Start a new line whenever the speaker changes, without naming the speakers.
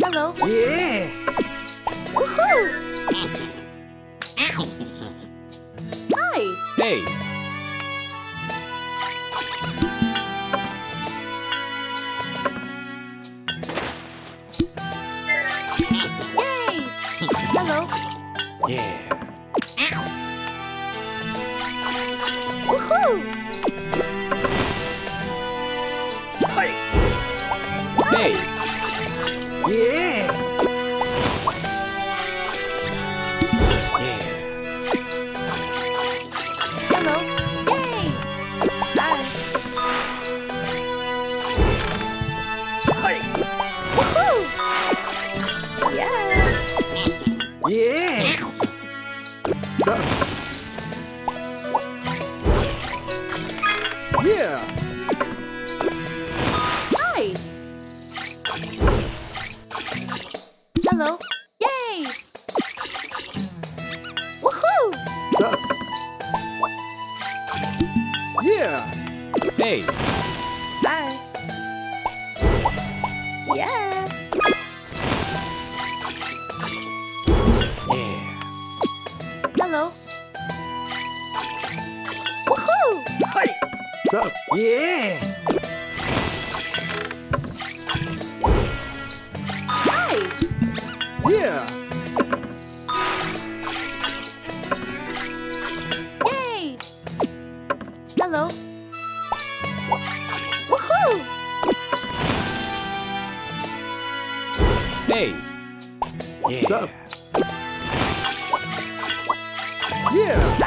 Hello.
Yeah.
Woohoo! Hi.
Hey,
Yay! Hello.
Yeah.
Woohoo!
Yeah. Yeah.
Hello. Hi. Yeah.
Yeah. Yeah.
Hello. Yay! Woohoo!
So. Yeah.
hey,
Hi. Yeah.
Yeah.
Hello. Woohoo!
Hey. So. Yeah. Yeah.
Yay! Hello. Woohoo!
hey,
Yeah. So. Yeah.
Hi.